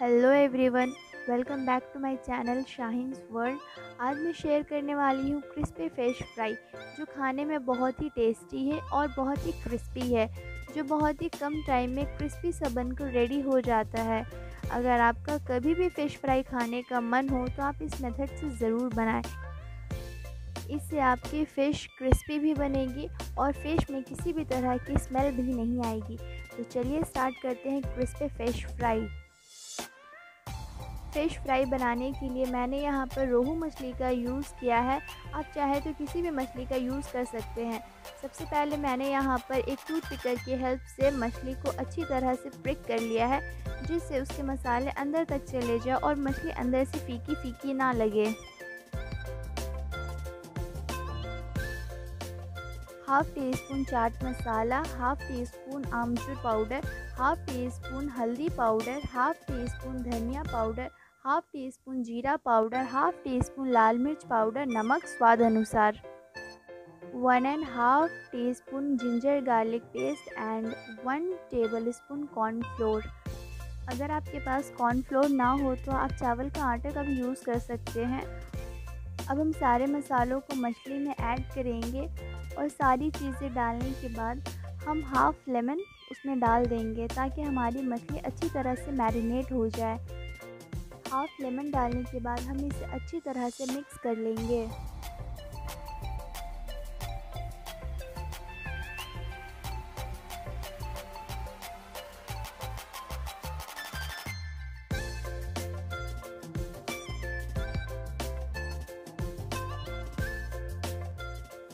Hello everyone welcome back to my channel Shaheen's world आज मैं share करने वाली हूँ क्रिस्पी फ़िश फ्राई जो खाने में बहुत ही टेस्टी है और बहुत ही क्रिस्पी है, जो बहुत ही कम टाइम में क्रिस्पी सा बनकर रेडी हो जाता है। अगर आपका कभी भी फ़िश फ्राई खाने का मन हो तो आप इस मेथड से ज़रूर बनाएँ। इससे आपकी फ़िश क्रिस्पी भी बनेगी और फ़िश में किसी भी तरह की स्मेल भी नहीं आएगी। तो चलिए स्टार्ट करते हैं crispy fish fry fish fry बनाने के लिए मैंने यहाँ पर रोहू मछली का यूज़ किया है। आप चाहे तो किसी भी मछली का यूज़ कर सकते हैं। सबसे पहले मैंने यहाँ पर एक टूथ पिकर की हेल्प से मछली को अच्छी तरह से प्रिक कर लिया है, जिससे उसके मसाले अंदर तक चले जाए और मछली अंदर से फीकी फीकी ना लगे। Half teaspoon chaat masala, half teaspoon amchur powder, half teaspoon हल्दी पाउडर, हाफ़ टी स्पून धनिया पाउडर हाफ़ टी स्पून जीरा पाउडर हाफ़ टी स्पून लाल मिर्च पाउडर नमक स्वाद अनुसार one and half teaspoon ginger garlic paste and one tablespoon cornflour अगर आपके पास कॉर्नफ्लोर ना हो तो आप चावल का आटा का भी यूज़ कर सकते हैं। अब हम सारे मसालों को मछली में ऐड करेंगे और सारी चीज़ें डालने के बाद हम हाफ़ लेमन उसमें डाल देंगे ताकि हमारी मछली अच्छी तरह से मैरिनेट हो जाए। हाफ़ लेमन डालने के बाद हम इसे अच्छी तरह से मिक्स कर लेंगे।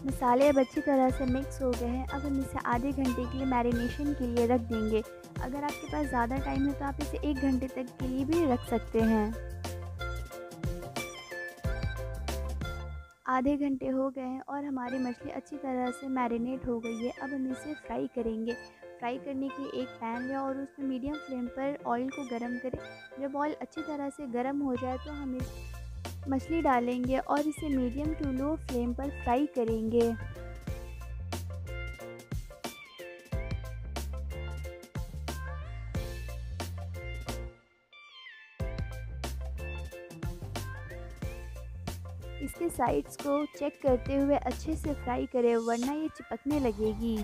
मसाले अब अच्छी तरह से मिक्स हो गए हैं। अब हम इसे आधे घंटे के लिए मैरिनेशन के लिए रख देंगे। अगर आपके पास ज़्यादा टाइम है तो आप इसे एक घंटे तक के लिए भी रख सकते हैं। आधे घंटे हो गए हैं और हमारी मछली अच्छी तरह से मैरिनेट हो गई है। अब हम इसे फ्राई करेंगे। फ्राई करने के लिए एक पैन लें और उसमें मीडियम फ्लेम पर ऑयल को गर्म करें। जब ऑयल अच्छी तरह से गर्म हो जाए तो हम इस मछली डालेंगे और इसे मीडियम टू लो फ्लेम पर फ्राई करेंगे। इसके साइड्स को चेक करते हुए अच्छे से फ्राई करें, वरना ये चिपकने लगेगी।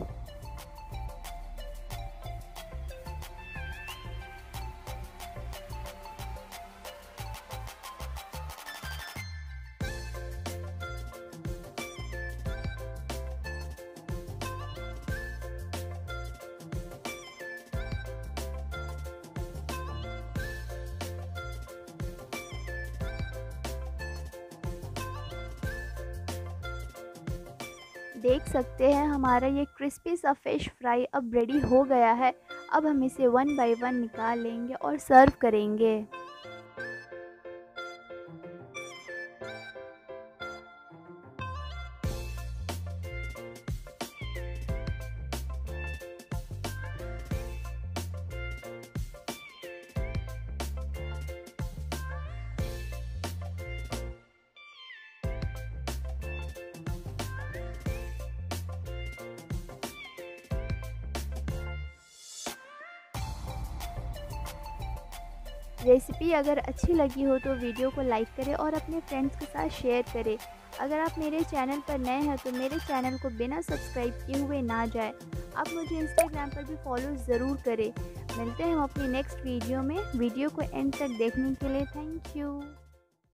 देख सकते हैं, हमारा ये क्रिस्पी सा फ़िश फ्राई अब रेडी हो गया है। अब हम इसे वन बाय वन निकाल लेंगे और सर्व करेंगे। रेसिपी अगर अच्छी लगी हो तो वीडियो को लाइक करें और अपने फ्रेंड्स के साथ शेयर करें। अगर आप मेरे चैनल पर नए हैं तो मेरे चैनल को बिना सब्सक्राइब किए हुए ना जाए। आप मुझे इंस्टाग्राम पर भी फॉलो ज़रूर करें। मिलते हैं हम अपनी नेक्स्ट वीडियो में। वीडियो को एंड तक देखने के लिए थैंक यू